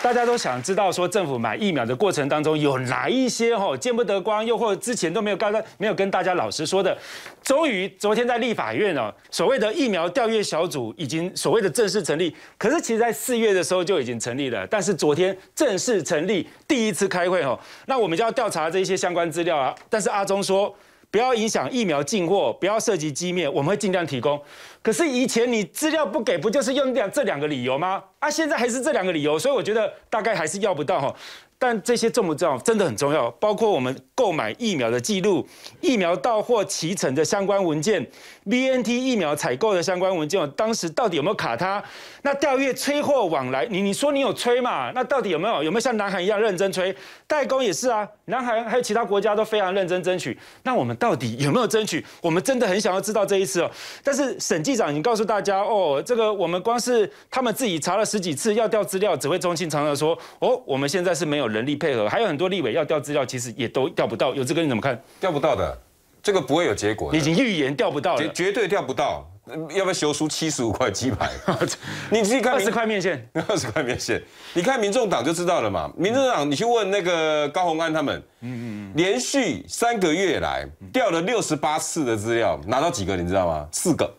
大家都想知道说政府买疫苗的过程当中有哪一些哈见不得光，又或者之前都没有跟大没有跟大家老实说的，终于昨天在立法院哦，所谓的疫苗调阅小组已经所谓的正式成立，可是其实在四月的时候就已经成立了，但是昨天正式成立第一次开会哈，那我们就要调查这一些相关资料啊，但是阿中说。不要影响疫苗进货，不要涉及机密，我们会尽量提供。可是以前你资料不给，不就是用两这两个理由吗？啊，现在还是这两个理由，所以我觉得大概还是要不到哈。但这些重不重要？真的很重要，包括我们购买疫苗的记录、疫苗到货脐橙的相关文件、BNT 疫苗采购的相关文件，当时到底有没有卡他？那调阅催货往来，你你说你有催嘛？那到底有没有？有没有像南韩一样认真催？代工也是啊，南韩还有其他国家都非常认真争取。那我们到底有没有争取？我们真的很想要知道这一次哦。但是审计长已经告诉大家哦，这个我们光是他们自己查了十几次要调资料，指挥中心常常说哦，我们现在是没有。人力配合，还有很多立委要调资料，其实也都调不到。有这个你怎么看？调不到的，这个不会有结果。已经预言调不到了，绝对调不到。要不要修书七十五块鸡排？你自己看二十块面线，二十块面线，你看民众党就知道了嘛。民众党，你去问那个高鸿安他们，嗯嗯连续三个月来调了六十八次的资料，拿到几个你知道吗？四个。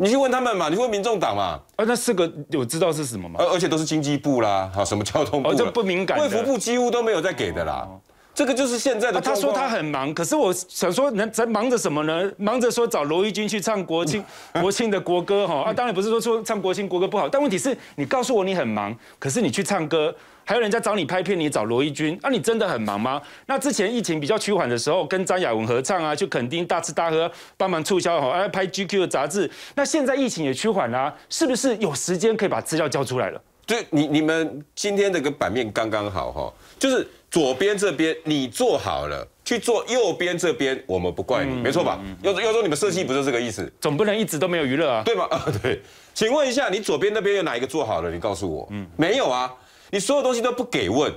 你去问他们嘛，你问民众党嘛？啊，那四个有知道是什么吗？而而且都是经济部啦，好什么交通部，这不敏感。卫福部几乎都没有在给的啦。这个就是现在的。他说他很忙，可是我想说，能在忙着什么呢？忙着说找罗毅军去唱国庆 国庆的国歌哈。啊，当然不是说说唱国庆国歌不好，但问题是你告诉我你很忙，可是你去唱歌。还有人家找你拍片，你找罗伊军，那你真的很忙吗？那之前疫情比较趋缓的时候，跟张雅文合唱啊，去垦丁大吃大喝，帮忙促销哈，还拍 GQ 的杂志。那现在疫情也趋缓啦，是不是有时间可以把资料交出来了？对，你你们今天这个版面刚刚好哈，就是左边这边你做好了，去做右边这边，我们不怪你，没错吧？要要说你们设计不是这个意思，总不能一直都没有娱乐啊，对吗？啊，对，请问一下，你左边那边有哪一个做好了？你告诉我，嗯，没有啊。你所有东西都不给问，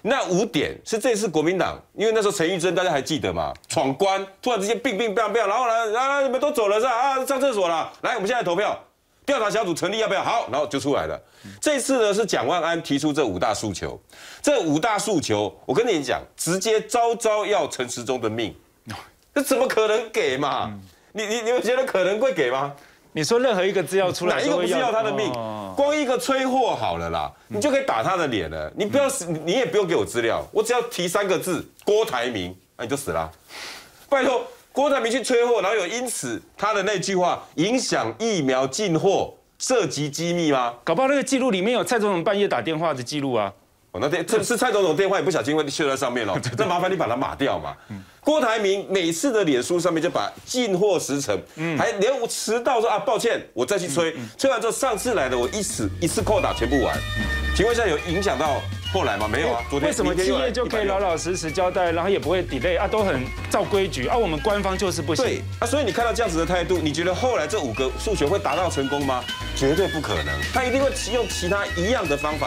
那五点是这次国民党，因为那时候陈玉珍大家还记得吗？闯关突然之间病病病病，然后呢，啊你们都走了是吧？啊上厕所了，来我们现在投票，调查小组成立要不要？好，然后就出来了。这次呢是蒋万安提出这五大诉求，这五大诉求我跟你讲，直接招招要陈时中的命，这怎么可能给嘛？你你你们觉得可能会给吗？你说任何一个资料出来，哪一个不是要他的命？光一个催货好了啦，你就可以打他的脸了。你不要死，你也不用给我资料，我只要提三个字郭台铭，那你就死了。拜托，郭台铭去催货，然后有因此他的那句话影响疫苗进货涉及机密吗？搞不好那个记录里面有蔡总统半夜打电话的记录啊。哦，那这这是蔡总统电话，也不小心会秀在上面 了。那麻烦你把它码掉嘛。郭台铭每次的脸书上面就把进货时程，还连我迟到说啊，抱歉，我再去催，催完之后上次来的我一次一次扣打全部完。请问一下，有影响到后来吗？没有啊。昨天为什么企业就可以老老实实交代，然后也不会 delay 啊，都很照规矩啊？我们官方就是不行。对啊，所以你看到这样子的态度，你觉得后来这五个数学会达到成功吗？绝对不可能，他一定会用其他一样的方法。